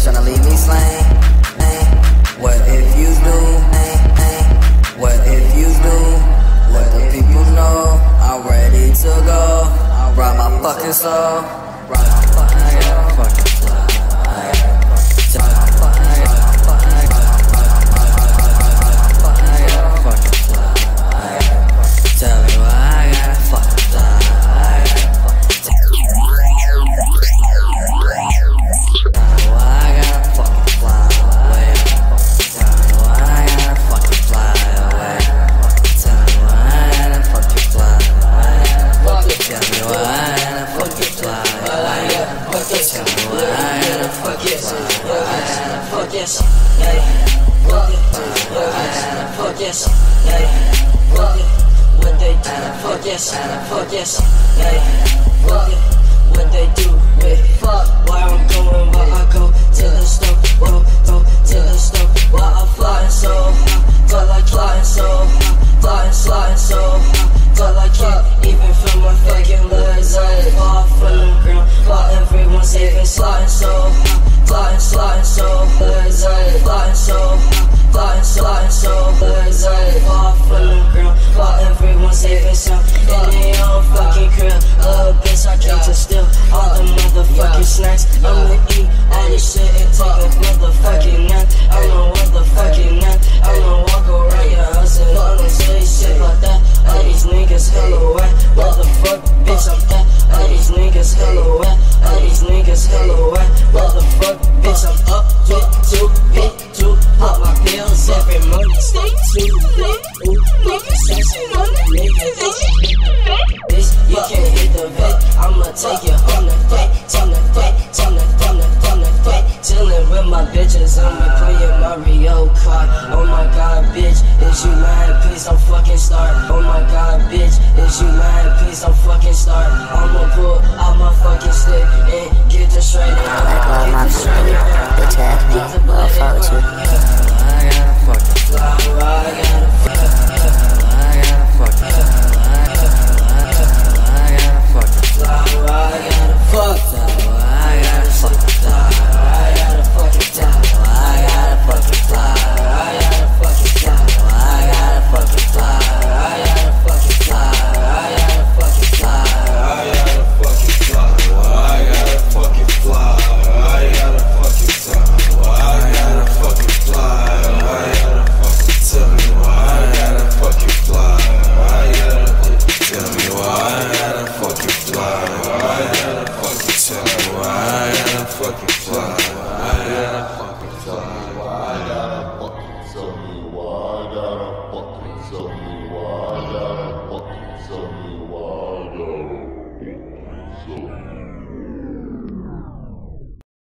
bitch tryna leave me slain. Eh? Eh, eh? What if you do? What if you do? Let the people know I'm ready to go. I'll Ride my fucking soul. yes, hey, what what they do, fuck yes, fuck hey, what what they do, with fuck, why I'm going, where I go. Eh? these niggas hella wet. Eh? Motherfucker, bitch, I'm up with two, big two. Pop my pills every morning, stay too lit. Ooh, nigga, session on. Bitch, you can't hit the vet. I'ma take you home to fight, time to fight, time to fight chillin' with my bitches. I'ma playing Mario Kart. Oh my god, bitch, is you mad? Please don't fucking start. Oh my god, bitch, is you mad? I gotta fucking tell you, I gotta fucking tell you.